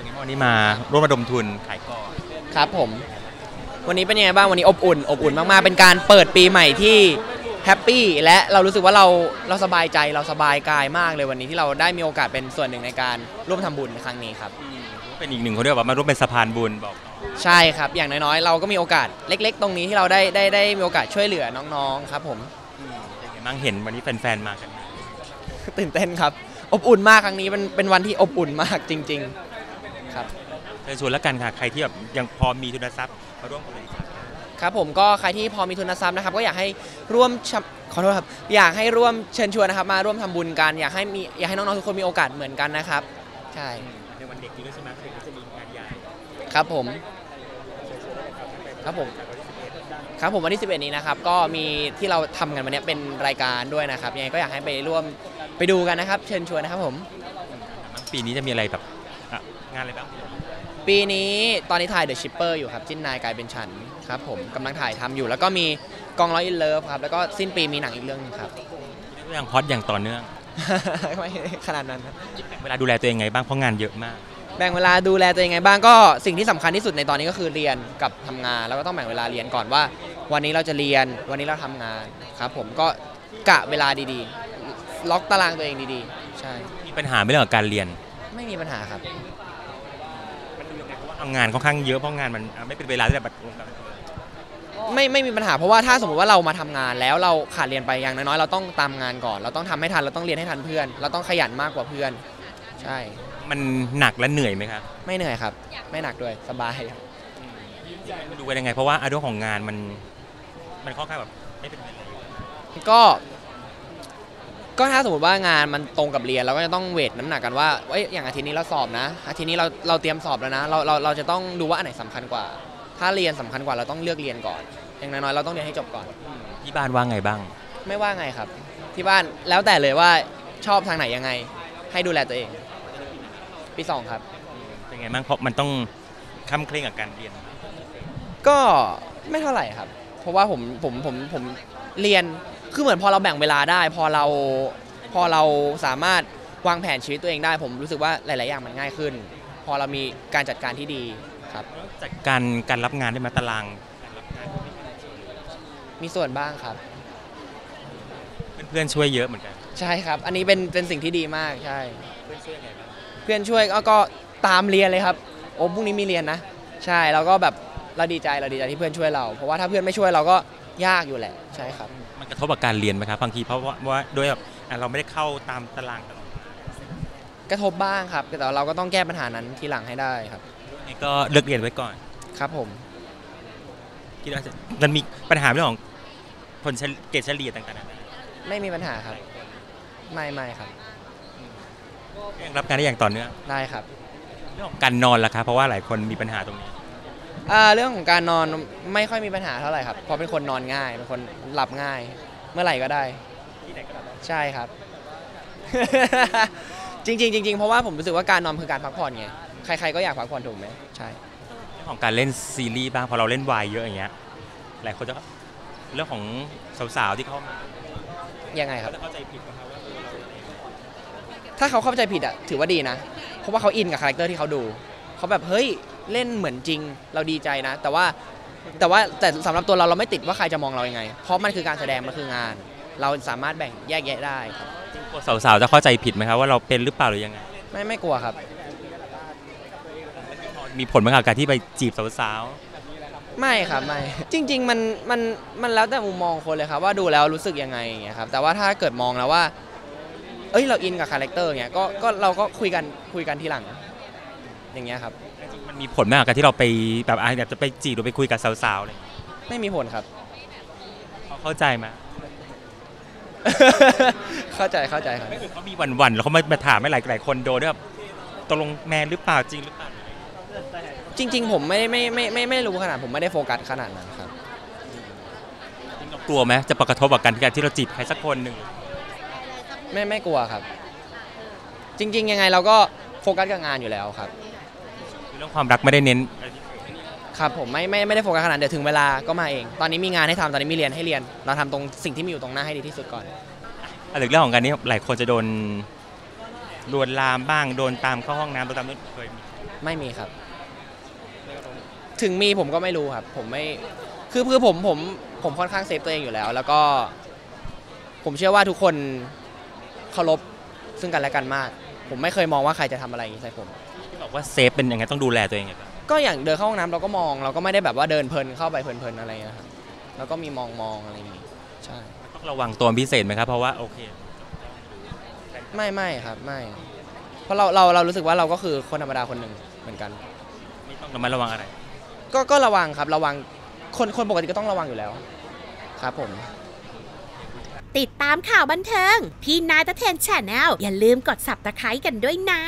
เป็นไงบ้างวันนี้มาร่วมระดมทุนขายก่อนครับผม วันนี้เป็นยังไงบ้างวันนี้อบอุ่น อบอุ่นมากๆ เป็นการเปิดปีใหม่ที่แฮปปี้และเรารู้สึกว่าเราเราสบายใจเราสบายกายมากเลยวันนี้ที่เราได้มีโอกาสเป็นส่วนหนึ่งในการร่วมทำบุญในครั้งนี้ครับ เป็นอีกหนึ่งคนที่แบบว่ามาร่วมเป็นสะพานบุญบอกใช่ครับอย่างน้อยๆ เราก็มีโอกาสเล็ก ๆ ตรงนี้ที่เราได้ได้ได้มีโอกาสช่วยเหลือน้องๆครับผม เป็นไงบ้างเห็นวันนี้แฟนๆมากัน ตื่นเต้นครับ อบอุ่นมากครั้งนี้เป็นเป็นวันที่อบอุ่นมากจริง ๆ ครับ เชิญชวนแล้วกันค่ะใครที่แบบยังพอมีทุนทรัพย์มาร่วมกันเลยครับครับผมก็ใครที่พอมีทุนทรัพย์นะครับ ก็อยากให้ร่วมชำขอโทษครับอยากให้ร่วมเชิญชวนนะครับ มาร่วมทำบุญกันอยากให้มีอยากให้น้องๆทุกคนมีโอกาสเหมือนกันนะครับใช่ในวันเด็กนี้ด้วยใช่ไหมเด็กก็จะมีงานใหญ่ครับผม ครับผม ครับผมวันที่11นี้นะครับ ก็มีที่เราทำกันวันนี้เป็นรายการด้วยนะครับยังไงก็อยากให้ไปร่วมไปดูกันนะครับ เชิญชวนนะครับผม ปีนี้จะมีอะไรแบบอะ งานอะไรบ้างปีนี้ตอนนี้ถ่าย The Shipper อยู่ครับ จิ้นนายกลายเป็นฉันครับผมกำลังถ่ายทำอยู่ แล้วก็มีกองร้อยอินเลิฟครับ แล้วก็สิ้นปีมีหนังอีกเรื่องหนึงครับก็ยังฮอตอย่างต่อเนื่องไม่ขนาดนั้นครับเวลาดูแลตัวเองไงบ้างเพราะงานเยอะมาก แบ่งเวลาดูแลตัวเองไงบ้างก็สิ่งที่สำคัญที่สุดในตอนนี้ก็คือเรียนกับทำงาน แล้วก็ต้องแบ่งเวลาเรียนก่อนว่า วันนี้เราจะเรียนวันนี้เราทำงานครับผมก็กะเวลาดีๆ ล็อกตารางตัวเองดีๆ ใช่มีปัญหาไหม่เรื่องของการเรียน ไม่มีปัญหาครับ ทำงานค่อนข้างเยอะเพราะงานมันอะไม่เป็นเวลาที่จะแบบรวมกันไม่ไม่มีปัญหาเพราะว่าถ้าสมมติว่าเรามาทำงานแล้วเราขาดเรียนไปอย่างน้อยๆเราต้องตามงานก่อน เราต้องทำให้ทันเราต้องเรียนให้ทันเพื่อน เราต้องขยันมากกว่าเพื่อน ใช่ มันหนักและเหนื่อยไหมครับไม่เหนื่อยครับ ไม่หนักด้วยสบายครับมันดูเป็นยังไง เพราะว่าอาเรื่องของงานมัน มันค่อนข้างแบบไม่เป็นเวลาก็ ก็ถ้าสมมติว่างานมันตรงกับเรียนเราก็จะต้องเวทน้ำหนักกันว่าเอ้ยอย่างอาทิตย์นี้เราสอบนะ อาทิตย์นี้เราเราเตรียมสอบแล้วนะเราเราเราจะต้องดูว่าอันไหนสำคัญกว่า ถ้าเรียนสำคัญกว่าเราต้องเลือกเรียนก่อน อย่างน้อยๆเราต้องเรียนให้จบก่อน ที่บ้านว่าไงบ้าง ไม่ว่าไงครับ ที่บ้านแล้วแต่เลยว่าชอบทางไหนยังไง ให้ดูแลตัวเองปีสองครับเป็นไงบ้างเพราะมันต้องคำเคร่งกับการเรียน ก็ไม่เท่าไหร่ครับ เพราะว่าผมผมผมผมเรียน คือเหมือนพอเราแบ่งเวลาได้ พอเราพอเราสามารถวางแผนชีวิตตัวเองได้ ผมรู้สึกว่าหลาย ๆ อย่างมันง่ายขึ้น พอเรามีการจัดการที่ดีครับ จัดการการรับงานได้ไหมาตารางการรับงานมีส่วนบ้างครับ เพื่อนๆช่วยเยอะเหมือนกันใช่ครับ อันนี้เป็นเป็นสิ่งที่ดีมากใช่ เพื่อนช่วยยังไงบ้างเพื่อนช่วยก็ก็ตามเรียนเลยครับ โอ้พรุ่งนี้มีเรียนนะ ใช่เราก็แบบเราดีใจเราดีใจที่เพื่อนช่วยเรา เพราะว่าถ้าเพื่อนไม่ช่วยเราก็ ยากอยู่แหละใช่ครับ มันกระทบกับการเรียนไหมครับบางทีเพราะว่าว่าด้วยแบบอะเราไม่ได้เข้าตามตารางตลอดกระทบบ้างครับ แต่เราก็ต้องแก้ปัญหานั้นทีหลังให้ได้ครับยังไงก็เลิกเรียนไว้ก่อนครับผมคิดว่าจะมันมีปัญหาเรื่องของผลเฉลี่ยเกรดเฉลี่ยต่างๆนานาไม่มีปัญหาครับ ไม่ไม่ครับ ยังรับงานได้อย่างต่อเนื่องได้ครับ เรื่องของการนอนล่ะครับเพราะว่าหลายคนมีปัญหาตรงนี้ อ่าเรื่องของการนอนไม่ค่อยมีปัญหาเท่าไหร่ครับ เพราะเป็นคนนอนง่าย เป็นคนหลับง่าย เมื่อไหร่ก็ได้ ที่ไหนก็รับได้ใช่ครับ จริงๆจริงๆเพราะว่าผมรู้สึกว่าการนอนคือการพักผ่อนไง ใครๆก็อยากพักผ่อนถูกไหมใช่ เรื่องของการเล่นซีรีส์บ้างพอเราเล่นวายเยอะอย่างเงี้ยหลายคนจะเรื่องของสาวๆที่เข้ามายังไงครับเขาจะเข้าใจผิดนะครับว่าเออเราถ้าเขาเข้าใจผิดอะถือว่าดีนะ เพราะว่าเขาอินกับ character ที่เขาดู เขาแบบเฮ้ย เล่นเหมือนจริงเราดีใจนะ แต่ว่าแต่ว่าแต่สำหรับตัวเราเราไม่ติดว่าใครจะมองเรายังไง เพราะมันคือการแสดงมันคืองาน เราสามารถแบ่งแยกแยะได้ครับกลัวสาวๆจะเข้าใจผิดไหมครับว่าเราเป็นหรือเปล่าหรือยังไงไม่ไม่กลัวครับ มีผลไหมกับการที่ไปจีบสาวไม่ครับไม่จริง ๆ มันมันมันแล้วแต่มุมมองคนเลยครับว่าดูแล้วรู้สึกยังไงอย่างเงี้ยครับแต่ว่าถ้าเกิดมองแล้วว่า เอ้ยเราอินกับ character เงี้ยก็ก็เราก็คุยกันคุยกันทีหลัง อย่างเงี้ยครับๆ มันมีผลไหมกับการที่เราไปแบบอะแบบจะไปจีบหรือไปคุยกับสาวๆเลยไม่มีผลครับ เขาเข้าใจไหมเข้าใจเข้าใจครับ ไม่เหมือนเขามีหวันๆแล้วเขามามาถามให้หลายหลายคนโดนด้วยแบบตกลงแมนหรือเปล่าจริงหรือเปล่าจริง ๆ ผมไม่ไม่ไม่ไม่ไม่รู้ขนาดผมไม่ได้โฟกัสขนาดนั้นครับจริงเรากลัวไหมจะกระทบกับการที่เราจีบใครสักคนหนึ่งไม่ไม่กลัวครับ จริง ๆ ยังไงเราก็โฟกัสกับงานอยู่แล้วครับเรื่องความรักไม่ได้เน้น ครับผมไม่ไม่ไม่ได้โฟกัสขนาดนั้นเดี๋ยวถึงเวลาก็มาเอง ตอนนี้มีงานให้ทำตอนนี้มีเรียนให้เรียน เราทำตรงสิ่งที่มีอยู่ตรงหน้าให้ดีที่สุดก่อนอะไรเรื่องของการนี้หลายคนจะโดนลวนลามบ้างโดนตามเข้าห้องน้ำโดนตามนู่นเคยมีไม่มีครับ ถึงมีผมก็ไม่รู้ครับ ผมไม่คือคือผมผมผมค่อนข้างเซฟตัวเองอยู่แล้ว แล้วก็ ผมเชื่อว่าทุกคนเคารพซึ่งกันและกันมาก ผมไม่เคยมองว่าใครจะทำอะไรอย่างนี้ใส่ผมที่ บอกว่าเซฟเป็นยังไงต้องดูแลตัวเองไงบ้างก็อย่างเดินเข้าห้องน้ำเราก็มอง เราก็ไม่ได้แบบว่าเดินเพลินเข้าไปเพลินๆอะไรอย่างเงี้ยครับแล้วก็มีมองมองอะไรอย่างงี้ใช่ ต้องระวังตัวพิเศษไหมครับ เพราะว่าโอเค ไม่ไม่ครับไม่ เพราะเราเราเรารู้สึกว่าเราก็คือคนธรรมดาคนหนึ่งเหมือนกัน ไม่ต้องระมัดระวังอะไร ก็ก็ระวังครับระวังคนคนปกติก็ต้องระวังอยู่แล้วครับผม ติดตามข่าวบันเทิง พี่นายตะเทนชนแนลอย่าลืมกด subscribe กันด้วยนะ